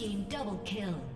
Team double kill.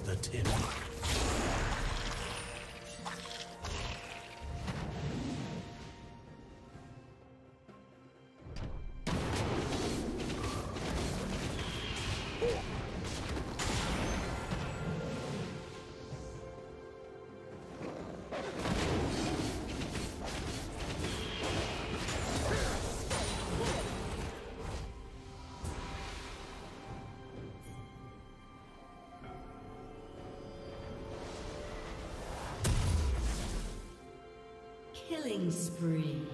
the tip. Killing spree.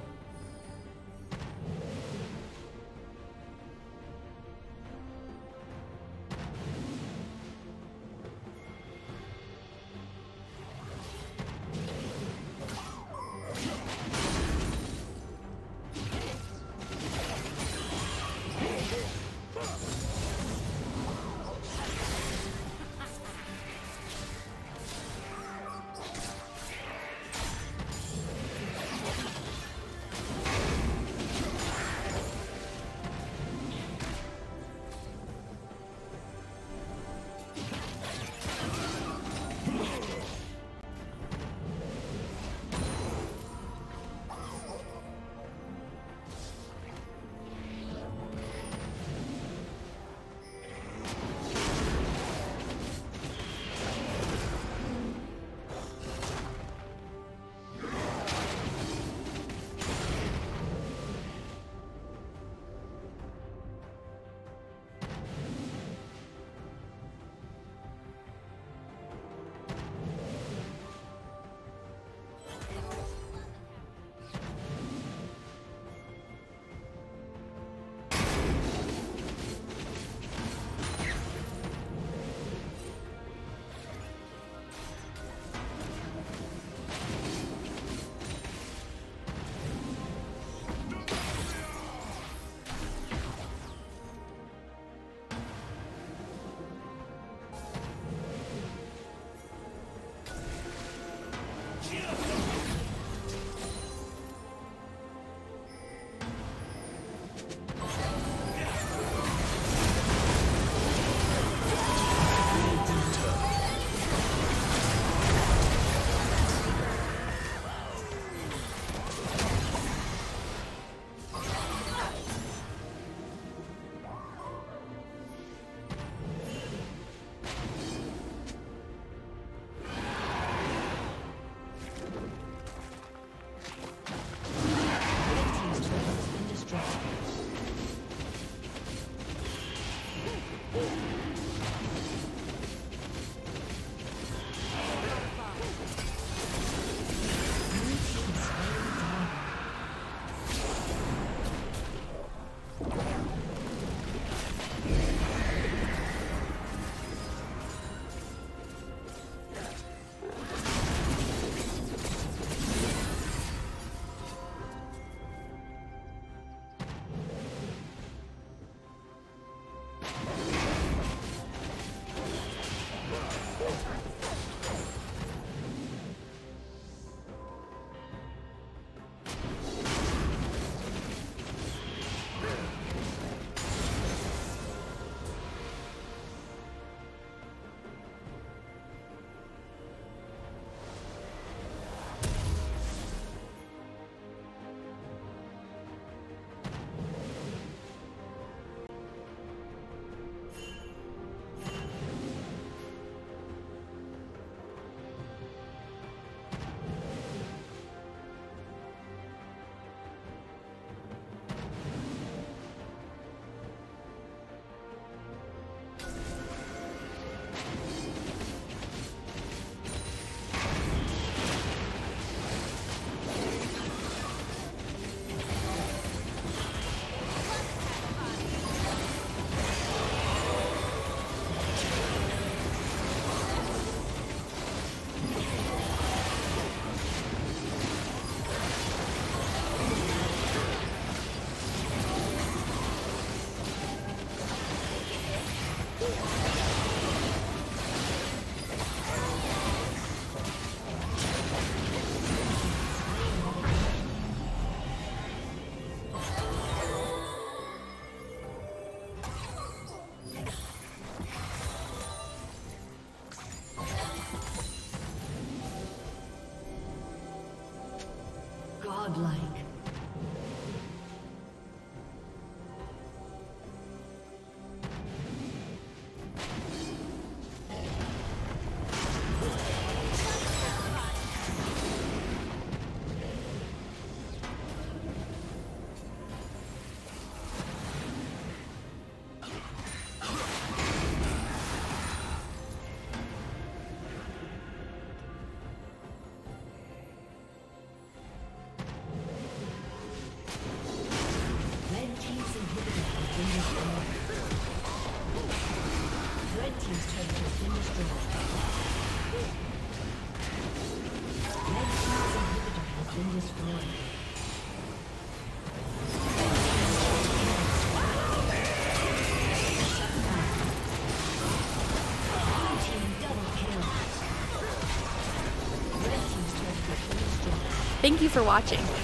For watching.